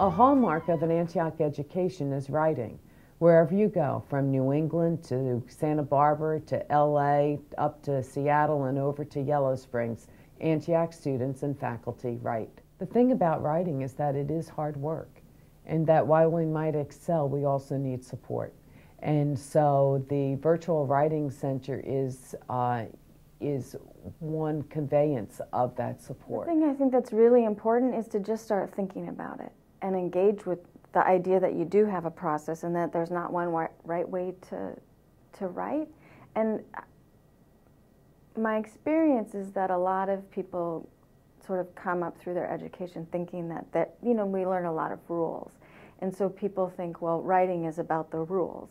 A hallmark of an Antioch education is writing. Wherever you go, from New England to Santa Barbara to LA, up to Seattle and over to Yellow Springs, Antioch students and faculty write. The thing about writing is that it is hard work, and that while we might excel, we also need support. And so the Virtual Writing Center is, uh, is one conveyance of that support. The thing I think that's really important is to just start thinking about it and engage with the idea that you do have a process and that there's not one right way to, to write. And uh, my experience is that a lot of people sort of come up through their education thinking that, that you know, we learn a lot of rules. And so people think, well, writing is about the rules.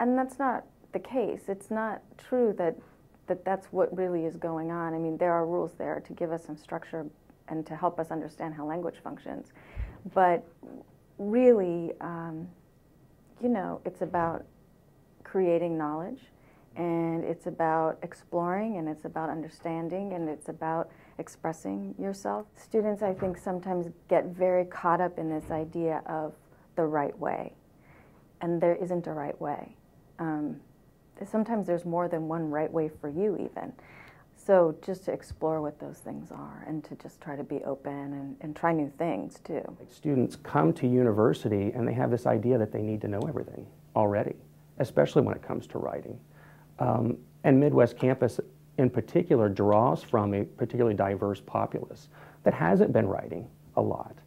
And that's not the case. It's not true that, that that's what really is going on. I mean, there are rules there to give us some structure and to help us understand how language functions. But really, um, you know, it's about creating knowledge and it's about exploring and it's about understanding and it's about expressing yourself. Students, I think, sometimes get very caught up in this idea of the right way, and there isn't a right way. Um, sometimes there's more than one right way for you, even. So just to explore what those things are and to just try to be open and, and try new things too. Students come to university and they have this idea that they need to know everything already, especially when it comes to writing. Um, and Midwest Campus in particular draws from a particularly diverse populace that hasn't been writing a lot.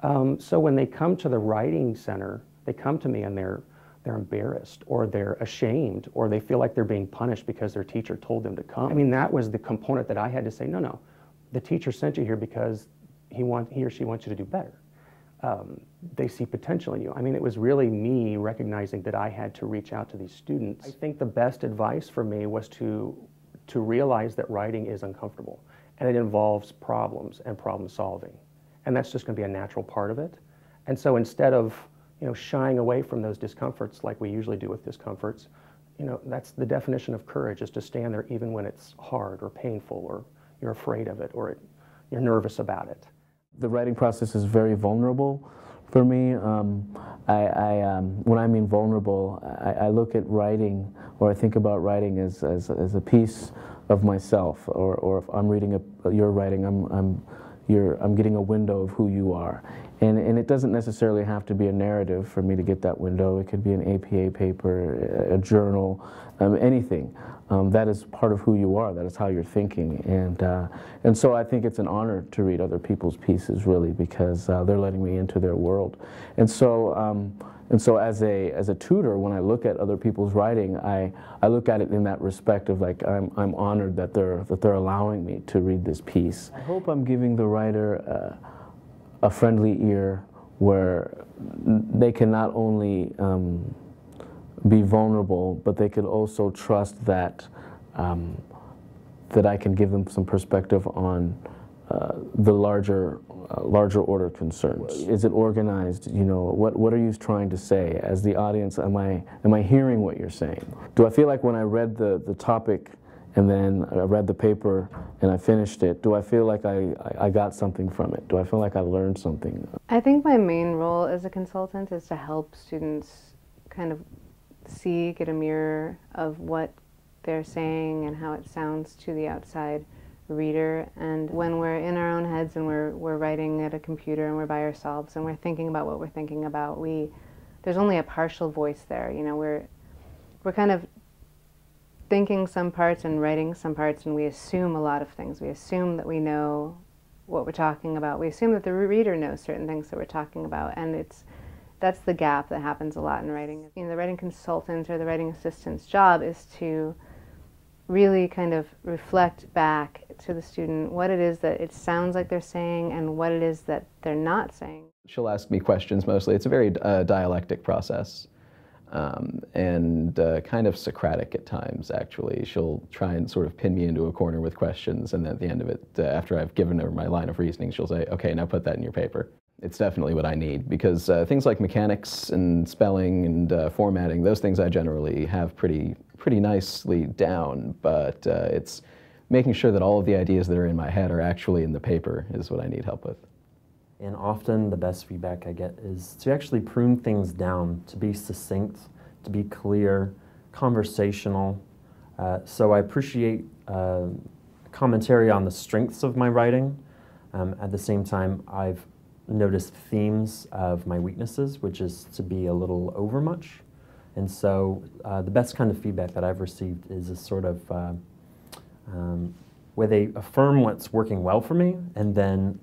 Um, so when they come to the writing center, they come to me and they're they're embarrassed or they're ashamed or they feel like they're being punished because their teacher told them to come. I mean, that was the component that I had to say, no, no, the teacher sent you here because he, want, he or she wants you to do better. Um, they see potential in you. I mean, it was really me recognizing that I had to reach out to these students. I think the best advice for me was to, to realize that writing is uncomfortable and it involves problems and problem solving. And that's just going to be a natural part of it. And so instead of you know, shying away from those discomforts like we usually do with discomforts, you know, that's the definition of courage is to stand there even when it's hard or painful or you're afraid of it or it, you're nervous about it. The writing process is very vulnerable for me. Um, I, I um, when I mean vulnerable, I, I, look at writing or I think about writing as, as, as a piece of myself or, or if I'm reading a, your writing, I'm, I'm, you're, I'm getting a window of who you are. And, and it doesn't necessarily have to be a narrative for me to get that window. It could be an APA paper, a journal, um, anything. Um, that is part of who you are. That is how you're thinking. And, uh, and so I think it's an honor to read other people's pieces, really, because uh, they're letting me into their world. And so, um, and so as a, as a tutor, when I look at other people's writing, I, I look at it in that respect of like, I'm, I'm honored that they're, that they're allowing me to read this piece. I hope I'm giving the writer uh, a friendly ear where they can not only um, be vulnerable, but they can also trust that um, that I can give them some perspective on uh, the larger uh, larger order concerns. Is it organized? You know, what what are you trying to say as the audience? Am I am I hearing what you're saying? Do I feel like when I read the the topic and then I read the paper and I finished it, do I feel like I, I got something from it? Do I feel like I learned something? I think my main role as a consultant is to help students kind of see, get a mirror of what they're saying and how it sounds to the outside reader. And when we're in our own heads and we're, we're writing at a computer and we're by ourselves and we're thinking about what we're thinking about, we, there's only a partial voice there. You know, we're, we're kind of thinking some parts and writing some parts, and we assume a lot of things. We assume that we know what we're talking about. We assume that the reader knows certain things that we're talking about, and it's that's the gap that happens a lot in writing. You know, the writing consultant or the writing assistant's job is to really kind of reflect back to the student what it is that it sounds like they're saying and what it is that they're not saying. She'll ask me questions mostly. It's a very uh, dialectic process um, and uh, kind of Socratic at times, actually. She'll try and sort of pin me into a corner with questions, and at the end of it, uh, after I've given her my line of reasoning, she'll say, okay, now put that in your paper. It's definitely what I need because uh, things like mechanics and spelling and uh, formatting, those things I generally have pretty, pretty nicely down, but uh, it's making sure that all of the ideas that are in my head are actually in the paper is what I need help with. And often the best feedback I get is to actually prune things down, to be succinct, to be clear, conversational. Uh, so I appreciate uh, commentary on the strengths of my writing. Um, at the same time, I've noticed themes of my weaknesses, which is to be a little overmuch. And so uh, the best kind of feedback that I've received is a sort of uh, um, where they affirm what's working well for me and then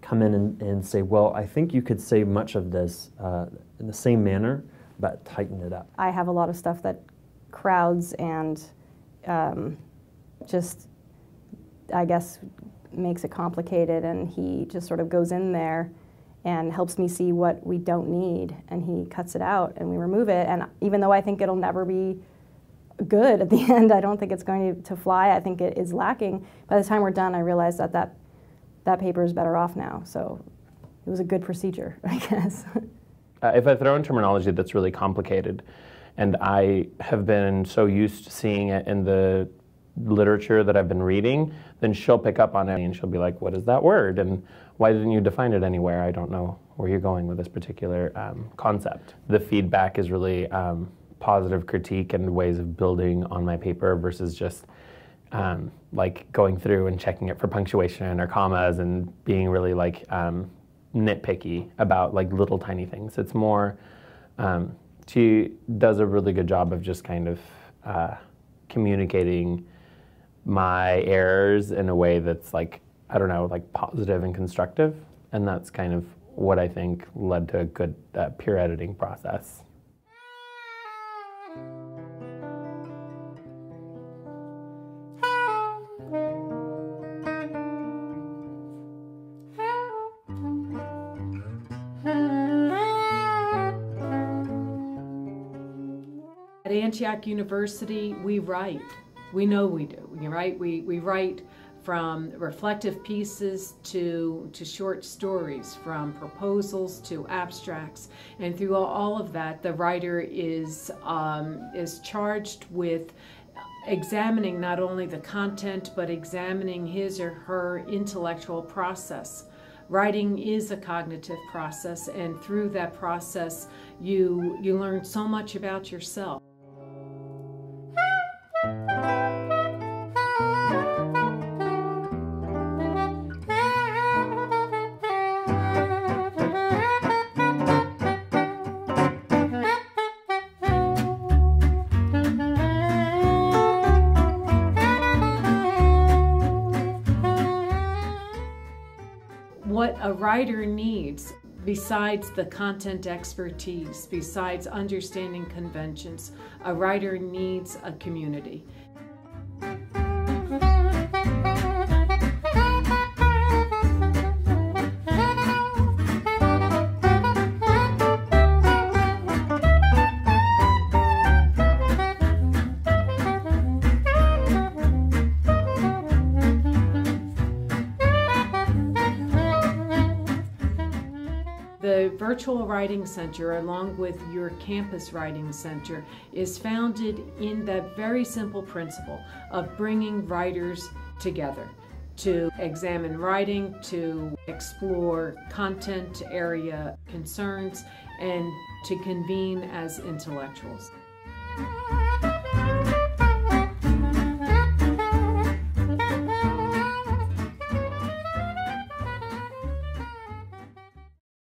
come in and, and say, well, I think you could say much of this uh, in the same manner, but tighten it up. I have a lot of stuff that crowds and um, just, I guess, makes it complicated, and he just sort of goes in there and helps me see what we don't need, and he cuts it out and we remove it. And even though I think it'll never be good at the end, I don't think it's going to, fly. I think it is lacking. By the time we're done, I realize that that, that paper is better off now. So it was a good procedure, I guess. Uh, if I throw in terminology that's really complicated, and I have been so used to seeing it in the literature that I've been reading, then she'll pick up on it and she'll be like, What is that word? And why didn't you define it anywhere? I don't know where you're going with this particular um, concept. The feedback is really um, positive critique and ways of building on my paper versus just um, like going through and checking it for punctuation or commas and being really like um, nitpicky about like little tiny things. It's more, um, she does a really good job of just kind of uh, communicating my errors in a way that's like, I don't know, like positive and constructive. And that's kind of what I think led to a good uh, peer editing process. Antioch University, we write. We know we do, right? We, we write from reflective pieces to, to short stories, from proposals to abstracts. And through all of that, the writer is, um, is charged with examining not only the content, but examining his or her intellectual process. Writing is a cognitive process, and through that process, you, you learn so much about yourself. A writer needs besides the content expertise, besides understanding conventions, a writer needs a community. Virtual Writing Center, along with your Campus Writing Center, is founded in that very simple principle of bringing writers together to examine writing, to explore content area concerns, and to convene as intellectuals.